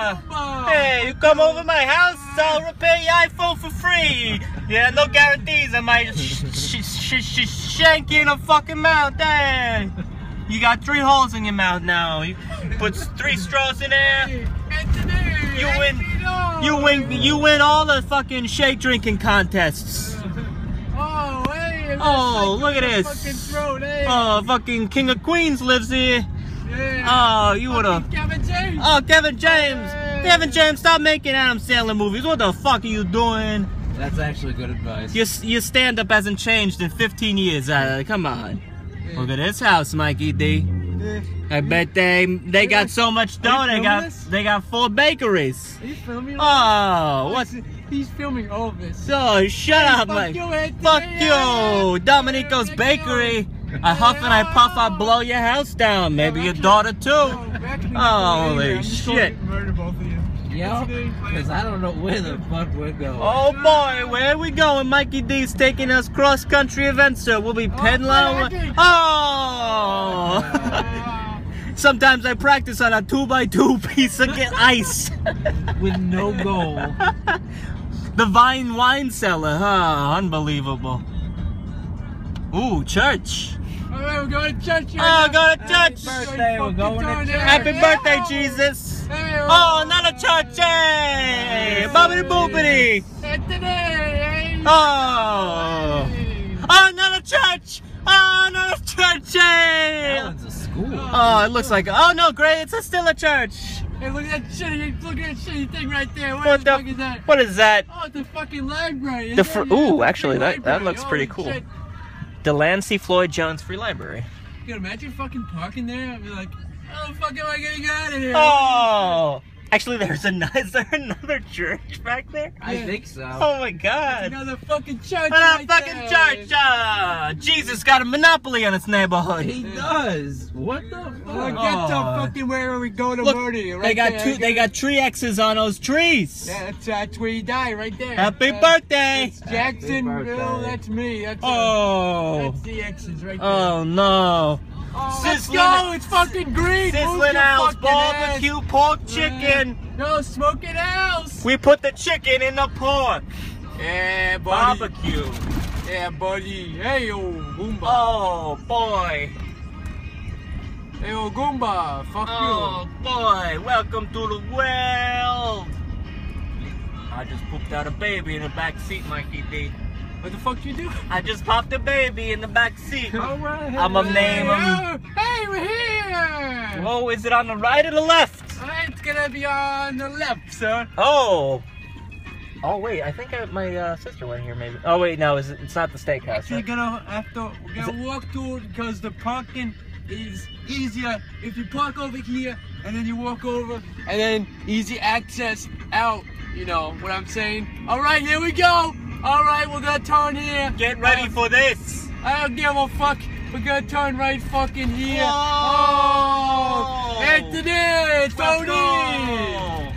Hey, you come over my house, I'll repair your iPhone for free. Yeah, no guarantees. I might sh- sh- sh- sh- shank you in a fucking mouth. Hey, you got three holes in your mouth now. You put three straws in there. You win. You win. You win all the fucking shake drinking contests. Oh, hey. Oh, look at this. Fucking throat, hey. Oh, fucking King of Queens lives here. yeah. Oh, you Kevin James. Oh, Kevin James. Kevin James, stop making Adam Sandler movies. What the fuck are you doing? That's actually good advice. Your, your stand up hasn't changed in 15 years. Uh, come on. Look at this house, Mikey D. Yeah. I bet they they got so much dough. They got this? they got four bakeries. Are you filming? Oh, what? He's filming all of this. So shut up, fuck Mike. you, Fuck you, Dominico's Fuck Bakery. I huff and I puff, I blow your house down. Maybe your daughter too. Holy shit. Murder both of you. Yep. Because I don't know where the fuck we're going. Oh boy, where are we going? Mikey D's taking us cross country events, sir. We'll be peddling. Mikey. Oh! Sometimes I practice on a two by two piece of get ice. With no goal. the Vine wine cellar, huh? Unbelievable. Ooh, church. All right, we're going to church. Oh, go to Happy church. birthday, we're going to church. Happy birthday, Jesus. Oh, another church, hey! Bobbity boopity. Anthony. Oh. Oh, another church. Eh? Oh, another church, hey! That one's a school. Oh, it looks like. Oh no, Gray, it's a still a church. Hey, look at that shitty, look at that shitty thing right there. What, What the the? fuck is that? What is that? Oh, it's a fucking library. The Isn't fr- Yeah, ooh, actually, fucking that- that looks pretty Holy cool. Delancey Floyd Jones Free Library. You can imagine fucking parking there and be like, how the fuck am I gonna get out of here? Oh, actually, there's a. Is there another church back there? I Yeah. think so. Oh my God. Another fucking church. Another right fucking there. church. Ah, Jesus got a monopoly on its neighborhood. He does. What the fuck? Look, Oh. that's the fucking where we go to Look, murder you. Right they got there. two. They got tree X's on those trees. Yeah, that's, that's where you die, right there. Happy Uh, birthday. It's Jacksonville. birthday. That's me. That's uh, Oh. that's the X's right there. Oh no. Oh, let's go. It's fucking green. Sizzling Al's barbecue pork ass. chicken. Mm. No, smoking house. We put the chicken in the pork. Yeah, buddy. Barbecue. Yeah, buddy. Hey, yo, Goomba. Oh boy. Hey, yo, Goomba. Fuck you! Oh boy. Welcome to the world. I just pooped out a baby in the back seat, Mikey D. What the fuck you do? I just popped a baby in the back seat. All right. I'm a name him. Hey, we're here. Oh, is it on the right or the left? It's gonna be on the left, sir. Oh. Oh wait, I think I, my uh, sister went here maybe. Oh wait, no, it's, it's not the steakhouse. Actually, Right? gonna have to we're gonna walk to it because the parking is easier if you park over here and then you walk over and then easy access out. You know what I'm saying? All right, here we go. All right, we're gonna turn here. Get ready Uh, for this. I don't give a fuck. We're gonna turn right fucking here. Whoa. Oh, Anthony, Tony.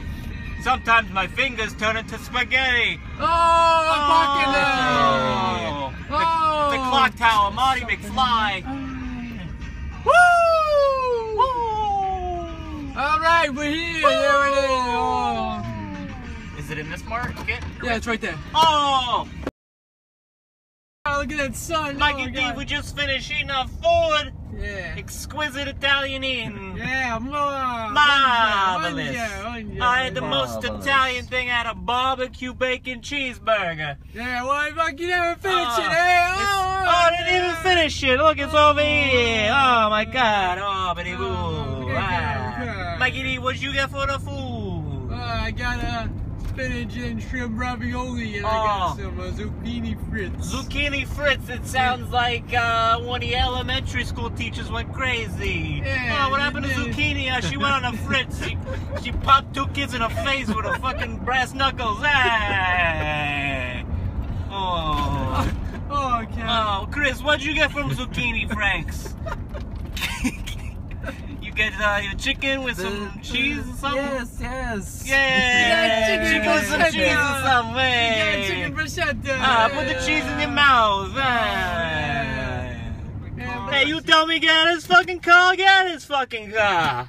Sometimes my fingers turn into spaghetti. Oh, Oh. there. The, Oh. the clock tower, Marty McFly. Woo! Woo! All right, we're here. There this market? Yeah, it's right there. Oh, Oh, look at that sun. Mikey oh, D, God. we just finished eating our food. Yeah. Exquisite Italian eating. Yeah, more. Marvelous. I had the most Marvelous. Italian thing at a barbecue bacon cheeseburger. Yeah, well, fuck, you never finished Oh, it, eh? Oh, oh, I didn't even finish it. Look, it's over here. Oh my god. Oh, bitty Oh, boo. okay, Ah. Mikey D, what you get for the food? Oh, I got a spinach and shrimp ravioli, and I Oh. got some uh, zucchini fritz. Zucchini Fritz. It sounds like uh, one of the elementary school teachers went crazy. Yeah, oh, what happened to. Zucchini? Uh, she went on a Fritz. She, she popped two kids in the face with her fucking brass knuckles. Hey. Oh. Oh, okay. Oh, Chris, what'd you get from Zucchini Franks? You get uh, your chicken with some cheese or something? Yes, yes. Yeah, Yeah, chicken chicken with some bruschetta. cheese or something. Yeah, Hey. chicken bruschetta. Ah, put the cheese in your mouth. Ah. Yeah, Hey, you tell me get out his fucking car, get out his fucking car.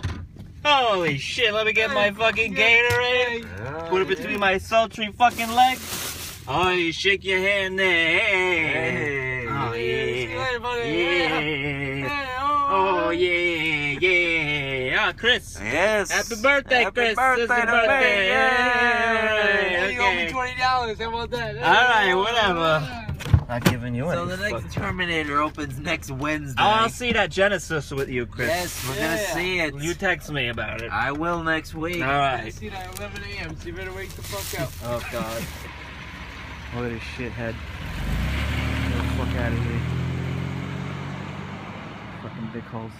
Holy shit, let me get my fucking Gatorade. Oh, Put it between my sultry fucking legs. Oh, you shake your hand there. Hey. Oh, See you later, buddy. yeah. Oh, yeah, yeah. Ah, Chris. Yes. Happy birthday, Happy Chris. birthday This is birthday. me. Hey, Yay. you owe me twenty dollars. How about that? All right, whatever. Not giving you anything. So any. the next fuck- Terminator opens next Wednesday. I'll see that Genisys with you, Chris. Yes, we're gonna see it. You text me about it. I will next week. All right. I right. see that at 11 a.m. So you better wake the fuck up. Oh God. Look at this shithead. Get the fuck out of here. Fucking big holes.